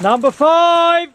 Number five.